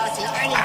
着急，而。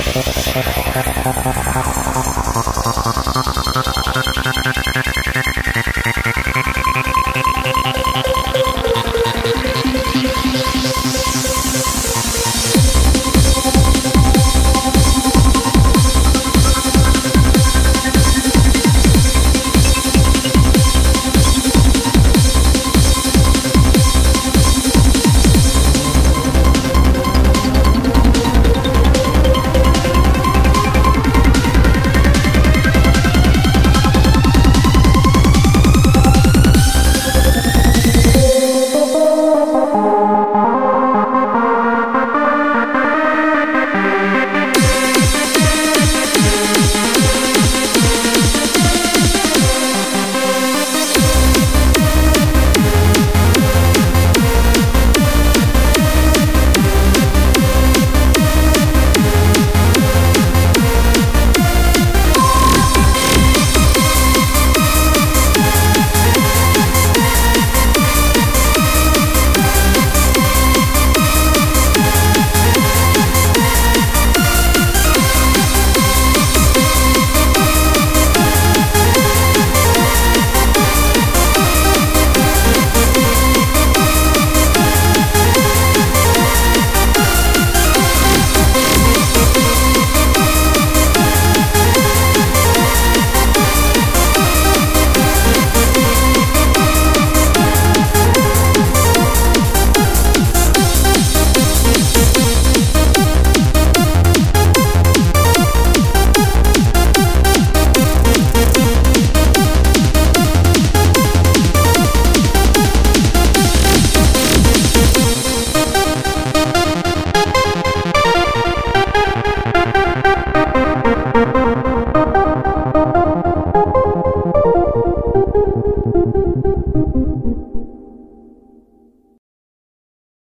Thank you.